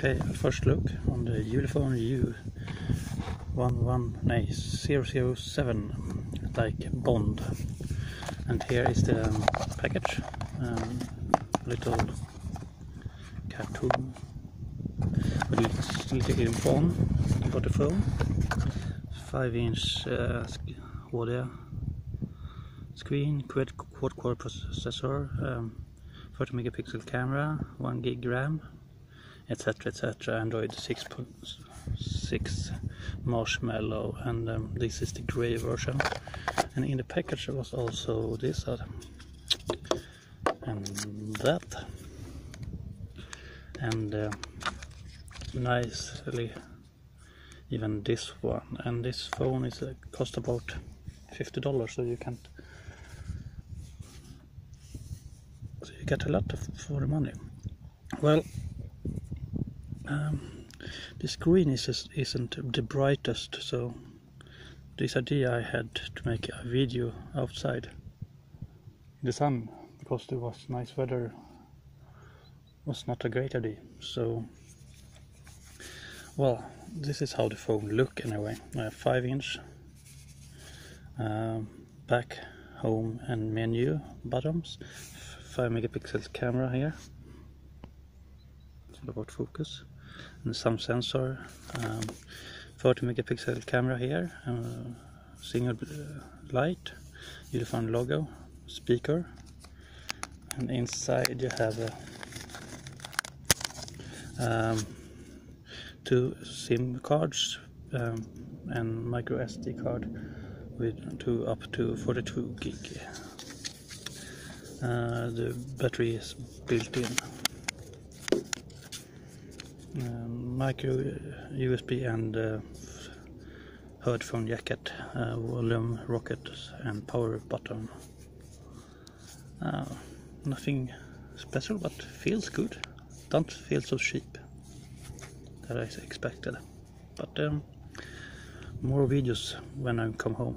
Okay, first look on the Ulefone U11, no, 007, like Bond. And here is the um, package, um, little cartoon with little info about the phone. 5 inch uh, screen, quad, quad core processor, um, 30 megapixel camera, 1 gig RAM, etc etc android 6.6 marshmallow and um, this is the gray version. And in the package there was also this uh, and that. And uh, nicely even this one. And this phone is uh, cost about $50 so you can't so you get a lot of, for the money. Well um, the screen is, isn't the brightest so this idea I had to make a video outside in the sun because there was nice weather was not a great idea. So well this is how the phone look anyway. Uh, 5 inch um, back home and menu buttons. 5 megapixels camera here. It's about focus and some sensor um, 40 megapixel camera here uh, single uh, light. Ulefone logo speaker and inside you have a um, two SIM cards um, and micro SD card with two up to 42 gig. Uh, the battery is built in um, micro USB and uh, headphone jacket, uh, volume rocket and power button. Uh, nothing special but feels good. Don't feel so cheap that I expected. But um, more videos when I come home.